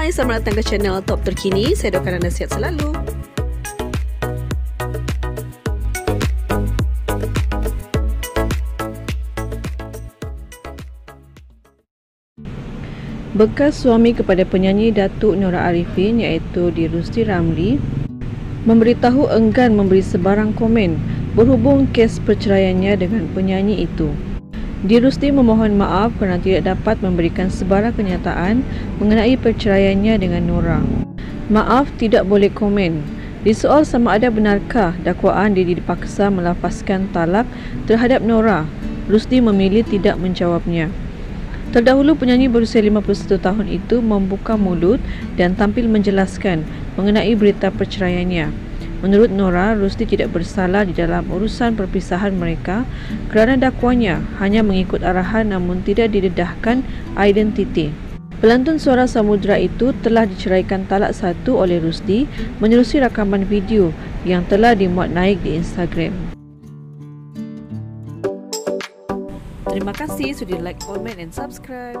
Hai, selamat datang ke channel Top Terkini. Saya doakan anda sihat selalu. Bekas suami kepada penyanyi Datuk Nora Arifin iaitu Dirusti Ramli memberitahu enggan memberi sebarang komen berhubung kes perceraiannya dengan penyanyi itu. Dirusti memohon maaf kerana tidak dapat memberikan sebarang kenyataan mengenai perceraiannya dengan Nora. Maaf tidak boleh komen. Disoal sama ada benarkah dakwaan dia dipaksa melafazkan talak terhadap Nora, Rusti memilih tidak menjawabnya. Terdahulu penyanyi berusia 51 tahun itu membuka mulut dan tampil menjelaskan mengenai berita perceraiannya. Menurut Nora, Rusdi tidak bersalah di dalam urusan perpisahan mereka kerana dakwanya hanya mengikut arahan namun tidak didedahkan identiti. Pelantun suara samudra itu telah diceraikan talak satu oleh Rusdi menerusi rakaman video yang telah dimuat naik di Instagram. Terima kasih sudah like, comment and subscribe.